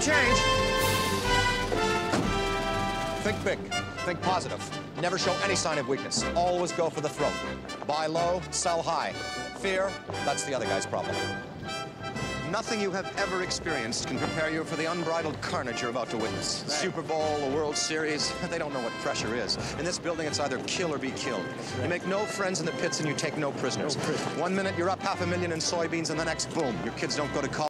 the change. Think big. Think positive. Never show any sign of weakness. Always go for the throat. Buy low, sell high. Fear, that's the other guy's problem. Nothing you have ever experienced can prepare you for the unbridled carnage you're about to witness. Right. Super Bowl, the World Series, they don't know what pressure is. In this building, it's either kill or be killed. You make no friends in the pits and you take no prisoners. One minute you're up half a million in soybeans, and the next, boom, your kids don't go to college.